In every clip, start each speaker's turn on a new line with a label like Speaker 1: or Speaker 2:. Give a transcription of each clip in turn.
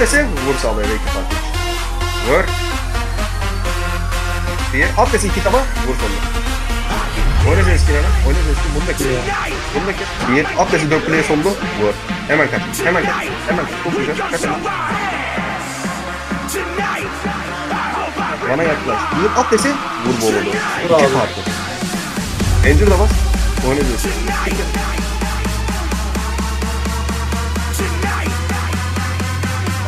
Speaker 1: Dese vur sağlaya iki parti. Vur. Bir at dese iki tama vur sonuna. Oyna eski lan. Oyna eski. Bunu da kes. Bunu da. Bir at dese dört kuleye soldu. Vur. Hemen kaç. Hemen kaç. Hemen kaç. Çok güzel. Kaç. Bana yaklaş. Bir at dese vur bol oldu. İki parti. Angel da bas. Oyna diyorsun.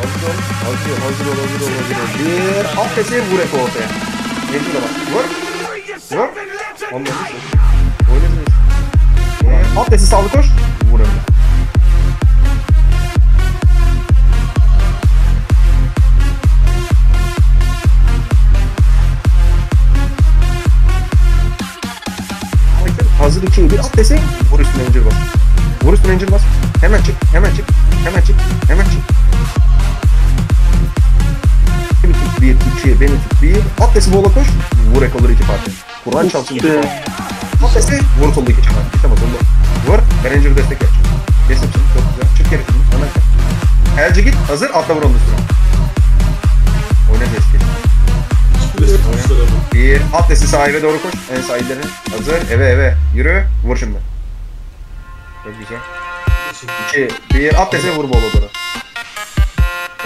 Speaker 1: Hazır ol, hazır ol, hazır ol, hazır ol, hazır ol. Bir at dese vur Eko ortaya. Angel da bas. Vur. Vur. Ondan bir şey. Oyna diyorsun. At dese sağlı koş. Vur önüne. Hazır 2'ye 1 at dese vur üstüne Angel bas. Vur üstüne Angel bas. Hemen çık, hemen çık, hemen çık, hemen çık. 1, 2, beni tut 1. At dese bola koş. Vur ek olur iki parti. Kur'an çalsın iki parti. At dese vur solda iki parti. Tamam solda. Vur. Angel'ı destek yap. Kesin şimdi çok güzel. Çık geri şimdi. Hemen kaç. Elce git. Hazır. Atla vur onun üstüne. Oyna destek. Bir atlesi sahibe doğru koş. En sahilleri. Hazır. Eve eve. Yürü. Vur şimdi. Çok güzel. İki. Bir atlese vur bol doğru.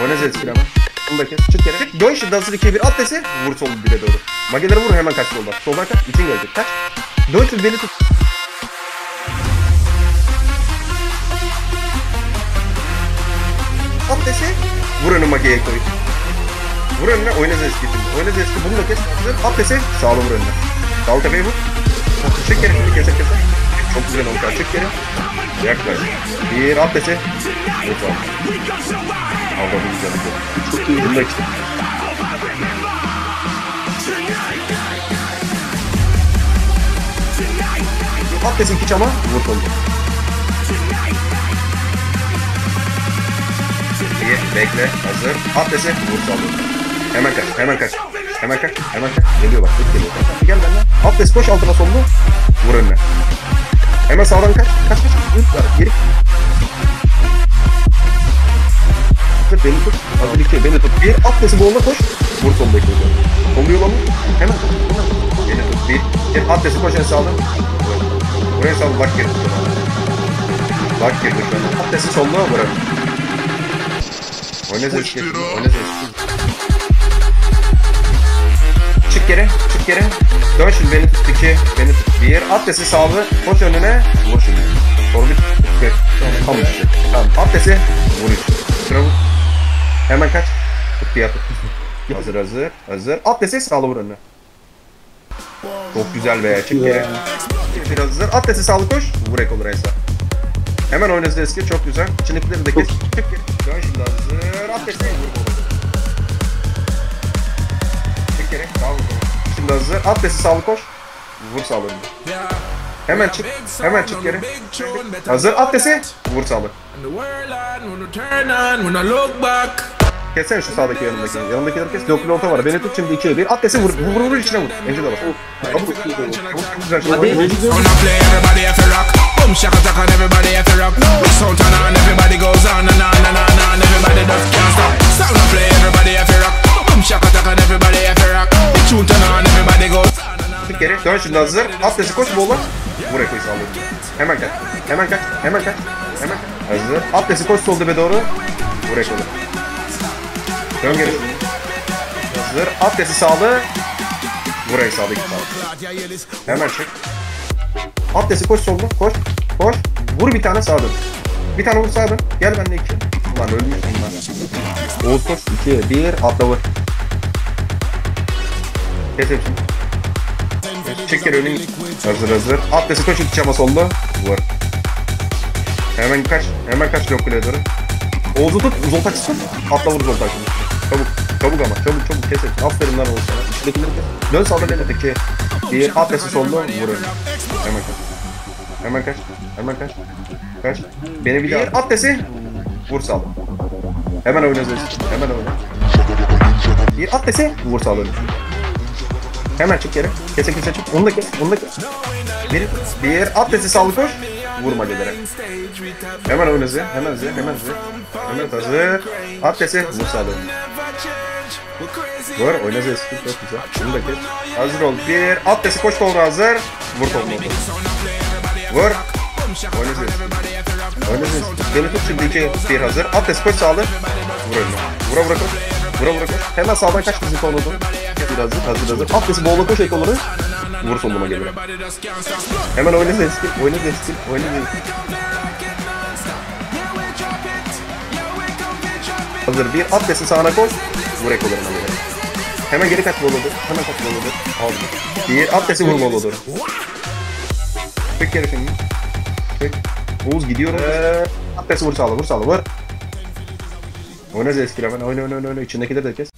Speaker 1: Oyna Zetskil hemen. Bunu kes. Çık geri. Çık. Dön şimdi hazır ikiye bir atlese vur sol bire doğru. Mageleri vur hemen kaç soldan. Soldan kaç. İçin gelecek. Kaç. Dön şimdi beni tut. Atlese vur önü mageye koy. Vur önüne oyna zeski. Oyna zeski bunu da kes. At dese sağlı vur önüne. Sağlı tepeye vur. Çık geri şimdi kese kese. Çok güzel oldu. Çık geri. Yaklaş. Bir at dese. Vur sağlı. Bu güzel. Çok iyi. Bunu da kes. At dese iki çama. Vur solda. İyi. Bekle. Hazır. At dese. Vur sağlı. Hemen kaç, hemen kaç. Hemen kaç, hemen kaç. Geliyor bak, dik geliyor. Gel benden. Alt des koş altına sollu. Vur önüne. Hemen sağdan kaç. Kaç kaç. Var. Geri. Beni tut. Hazır iki. Beni tut. Bir desi boluna koş. Vur soldaki. Sollu yola mı? Hemen kaç. Hemen. Beni tut. Bir. Alt desi koş en sağdan. Buraya sağdan bak geri. Bak girdi şu an. Alt desi solluğa önüne. Oyna ses getir. Oyna ses. Çık geri, çık geri. Dön şimdi beni tut iki, beni tut bir. At desi sağlı, koş önüne, vur şimdi. Sonra bir. Tamam, at desi, vur işte. Sıra vur. Hemen kaç. Tut bir atı. hazır hazır, hazır. At desi sağlı vur önüne. Çok güzel be, çık geri. Bir hazır. At desi sağlı koş, vur ek olur Esa. Hemen oynasın eski, çok güzel. İçindekileri de kes. Çık geri. Dön şimdi hazır. At desi vur. Çık geri. Sağ vur. Şimdi hazır. At desi sağlı koş. Vur sağlı önüne. Hemen çık. Hemen çık geri. Hazır. At desi. Vur sağlı. Kessene şu sağdaki yanındaki. Yanındakileri kes. Doklu olta var. Beni tut şimdi ikiye bir. At desi vur. Vur vur vur içine vur. Angela bak.
Speaker 2: Rock. Boom shaka taka and everybody have to rock. The sound turn on, everybody goes on and on and on and everybody just can't stop. Sound of play everybody have to rock. Boom shaka taka and everybody have to rock. The tune turn on, everybody goes on and on.
Speaker 1: Çık geri. Dön şimdi hazır. At desi koş bolla. Vur ekoyu sağlı. Hemen kaç. Hemen kaç. Hemen kaç. Hemen kaç. Hazır. At desi koş sol dibe doğru. Vur ekoyu. Dön geri. Hazır. At desi sağlı. Ek sağlı iki sağlı. Hemen çık. At desi koş solda. Koş. Koş. Vur bir tane sağa dön. Bir tane vur sağa dön. Gel benimle iki. Ulan ölmüşsün lan. Oğuz koş. İki. Bir. Atla vur. Kes hepsini. Çek geri önünü. Hazır hazır. At desi koş iki çaba solda. Vur. Hemen kaç. Hemen kaç blok kuleye doğru. Oğuz'u tut. Zoltak tut. Atla vur Zoltak şimdi. Çabuk. Çabuk ama. Çabuk çabuk kes hepsini. Aferin lan Oğuz sana. İçindekileri kes. Dön sağda beni teki. Bir. At desi solda. Vur önüne. Hemen kaç. Hemen kaç. Hemen kaç. Kaç. Beni bir daha at desi. Vur sağda. Hemen oyna Zeus. Hemen oyna. Bir at desi. Vur sağda. Hemen çık geri. Kese kese çık. Onu da kes. Onu da kes. Bir, bir at desi sağlı koş. Vurma gelere. Hemen oyna Z. Hemen Z. Hemen Z. Mehmet hazır. At desi. Vur sağda. Vur. Oyna eski. Çok güzel. Bunu da kes. Hazır ol. Bir. At desi koş Tolga hazır. Vur Tolga. Vur. Oyna eski. Oyna eski. Beni tut şimdi iki. Bir hazır. At desi koş sağlı. Vur önüne. Vura vura koş. Vura vura koş. Hemen sağdan kaç bizim Tolga'da. Bir hazır. Hazır hazır. At desi boğula koş ek olur. Vur soluma geliyor. Hemen oyna eski. Oyna eski. Oyna eski. Hazır bir at desin sağına koş. Vur ek olur hemen geri. Hemen geri kaç boladır. Hemen kaç boladır. Aldım. Bir at desi vur boladır. Tek geri şimdi. Tek. Oğuz gidiyorum. Ee, at desi vur sağla vur sağla vur. Oyna eski hemen oyna oyna oyna oyna. İçindekileri de kes.